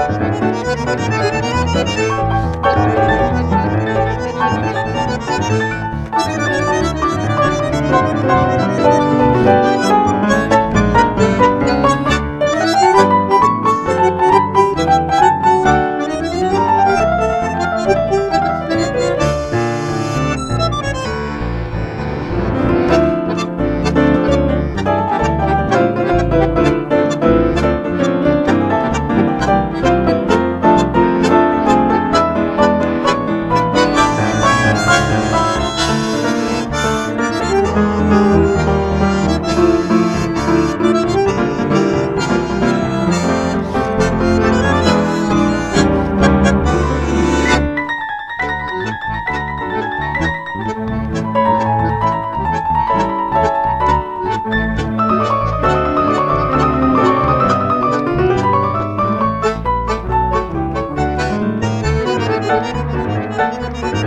Thank you. Música